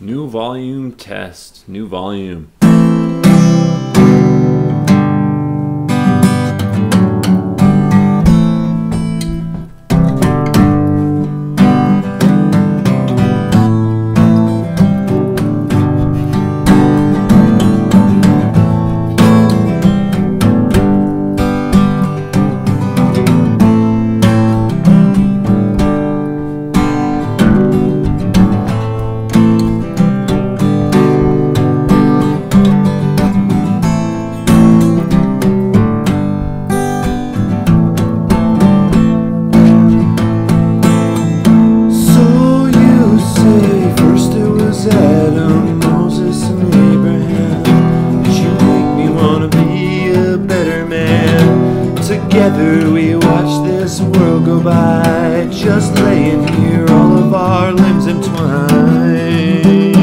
New volume test. New volume. Together we watch this world go by, just laying here, all of our limbs entwined.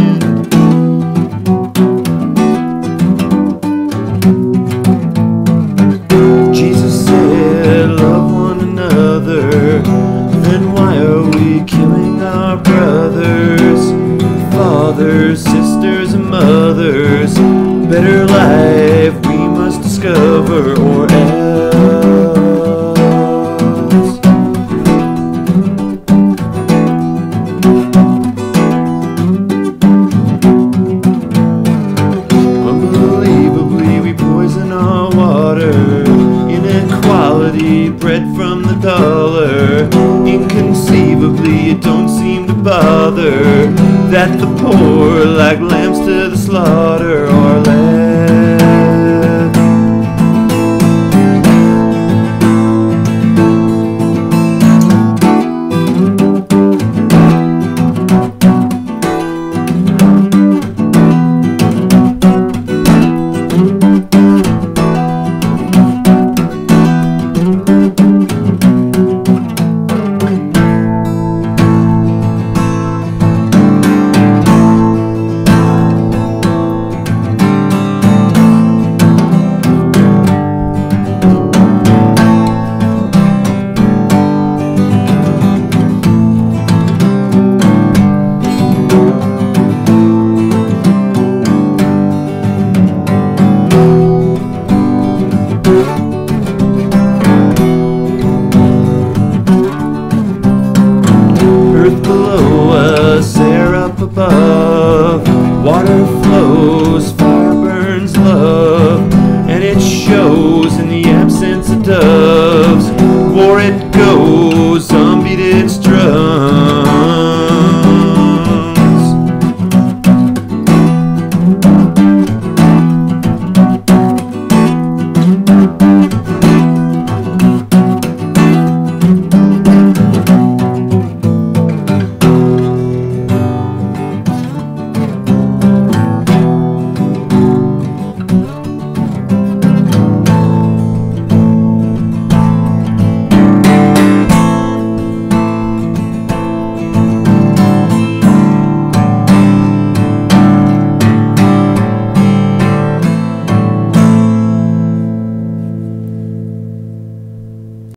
Jesus said, Love one another. Then why are we killing our brothers? Fathers, sisters, and mothers. Better life we must discover, or dollar. Inconceivably, it don't seem to bother that the poor, like lambs to the slaughter, are led. Above. Water flows